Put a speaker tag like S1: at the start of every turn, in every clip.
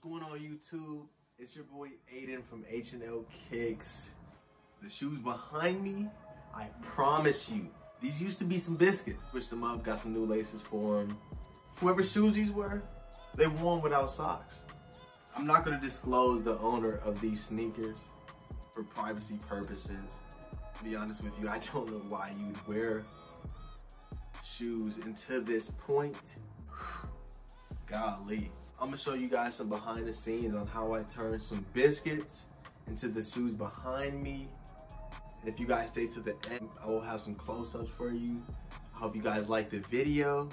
S1: going on YouTube? It's your boy Aiden from H&L Kicks. The shoes behind me, I promise you, these used to be some biscuits. Switched them up, got some new laces for them. Whoever shoes these were, they won without socks. I'm not gonna disclose the owner of these sneakers for privacy purposes. To be honest with you, I don't know why you'd wear shoes until this point. Golly. I'm gonna show you guys some behind the scenes on how I turned some biscuits into the shoes behind me. And if you guys stay to the end, I will have some close-ups for you. I hope you guys like the video.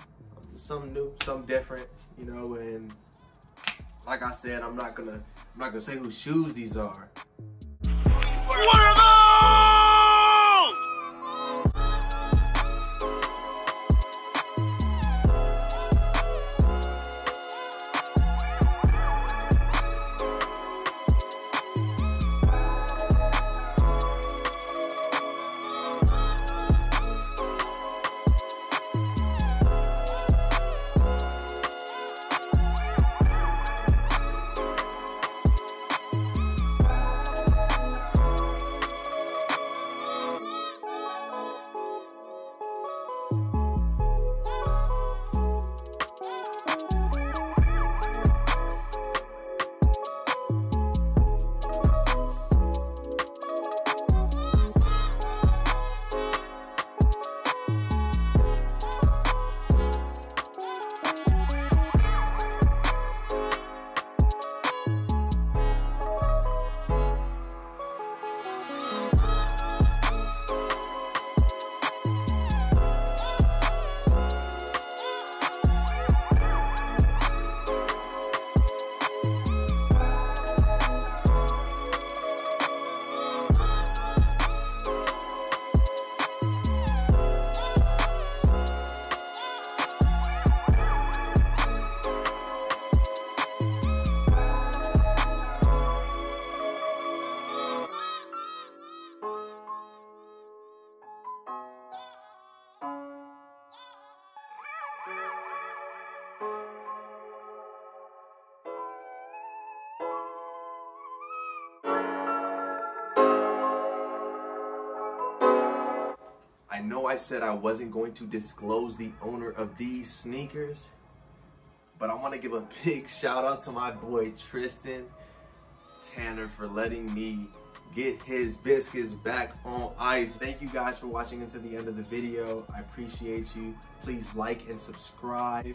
S1: Something new, something different, you know, and like I said, I'm not gonna I'm not gonna say whose shoes these are.
S2: Are?
S1: I know I said I wasn't going to disclose the owner of these sneakers, but I want to give a big shout out to my boy Tristan Tanner for letting me get his biscuits back on ice. Thank you guys for watching until the end of the video. I appreciate you. Please like and subscribe.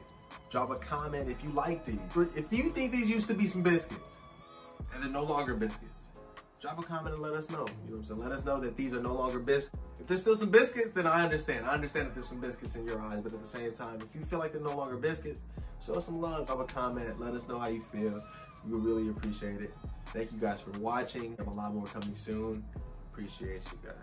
S1: Drop a comment if you like these. If you think these used to be some biscuits and they're no longer biscuits, drop a comment and let us know. You know what I'm saying? Let us know that these are no longer biscuits. If there's still some biscuits, then I understand. I understand if there's some biscuits in your eyes, but at the same time, if you feel like they're no longer biscuits, show us some love. Drop a comment. Let us know how you feel. We would really appreciate it. Thank you guys for watching. Have a lot more coming soon. Appreciate you guys.